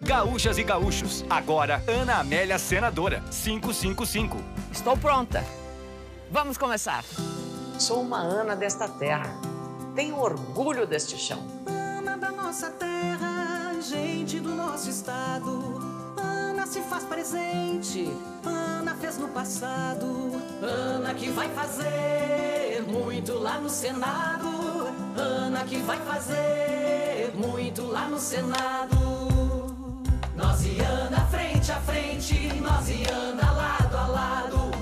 Gaúchas e gaúchos, agora Ana Amélia Senadora, 555. Estou pronta. Vamos começar. Sou uma Ana desta terra. Tenho orgulho deste chão. Ana da nossa terra, gente do nosso estado. Ana se faz presente, Ana fez no passado. Ana que vai fazer muito lá no Senado. Ana que vai fazer muito lá no Senado. Nós e anda frente a frente, nós e anda lado a lado.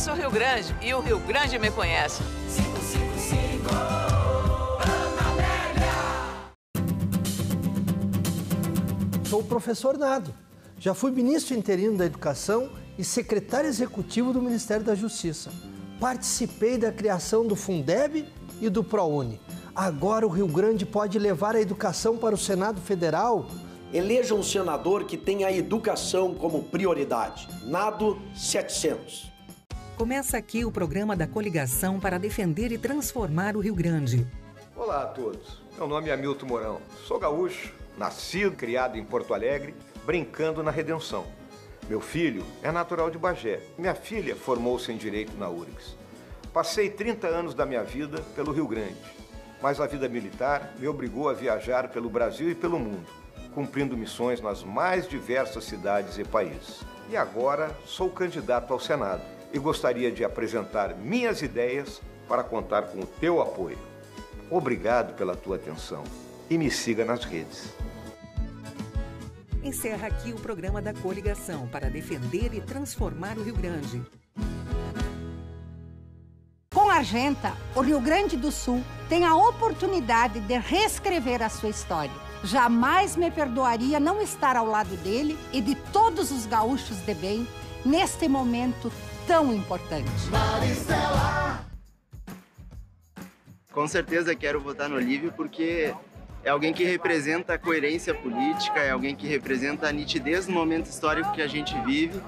Conheço o Rio Grande e o Rio Grande me conhece. 555 Ana Amélia Sou o professor Nado. Já fui ministro interino da Educação e secretário executivo do Ministério da Justiça. Participei da criação do Fundeb e do ProUni. Agora o Rio Grande pode levar a educação para o Senado Federal. Eleja um senador que tenha a educação como prioridade. Nado 700. Começa aqui o programa da coligação para defender e transformar o Rio Grande. Olá a todos. Meu nome é Hamilton Mourão. Sou gaúcho, nascido, criado em Porto Alegre, brincando na Redenção. Meu filho é natural de Bagé. Minha filha formou-se em Direito na URGS. Passei 30 anos da minha vida pelo Rio Grande, mas a vida militar me obrigou a viajar pelo Brasil e pelo mundo, cumprindo missões nas mais diversas cidades e países. E agora sou candidato ao Senado e gostaria de apresentar minhas ideias para contar com o teu apoio. Obrigado pela tua atenção e me siga nas redes. Encerra aqui o programa da coligação para defender e transformar o Rio Grande. Com a Argenta, o Rio Grande do Sul tem a oportunidade de reescrever a sua história. Jamais me perdoaria não estar ao lado dele e de todos os gaúchos de bem neste momento tão importante. Com certeza quero votar no Olívio porque é alguém que representa a coerência política, é alguém que representa a nitidez no momento histórico que a gente vive.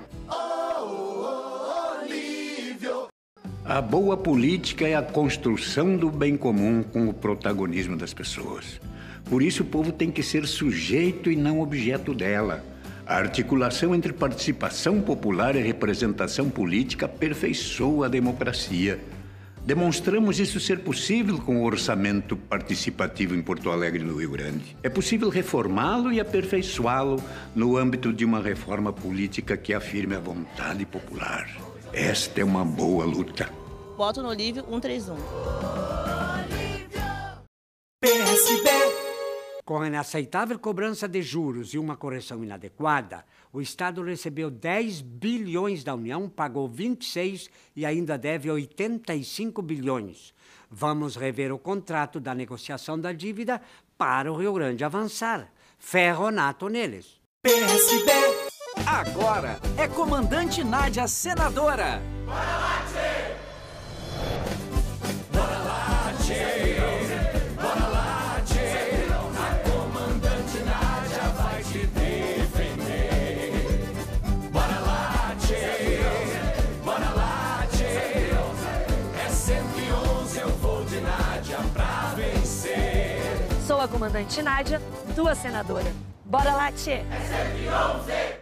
A boa política é a construção do bem comum com o protagonismo das pessoas. Por isso, o povo tem que ser sujeito e não objeto dela. A articulação entre participação popular e representação política aperfeiçoa a democracia. Demonstramos isso ser possível com o orçamento participativo em Porto Alegre, no Rio Grande. É possível reformá-lo e aperfeiçoá-lo no âmbito de uma reforma política que afirme a vontade popular. Esta é uma boa luta. Voto no Olívio 131. Com a inaceitável cobrança de juros e uma correção inadequada, o Estado recebeu 10 bilhões da União, pagou 26 e ainda deve 85 bilhões. Vamos rever o contrato da negociação da dívida para o Rio Grande avançar. Ferronato neles. PSB Agora é Comandante Nádia Senadora. Bora a comandante Nádia, tua senadora. Bora lá, Tchê! É 111.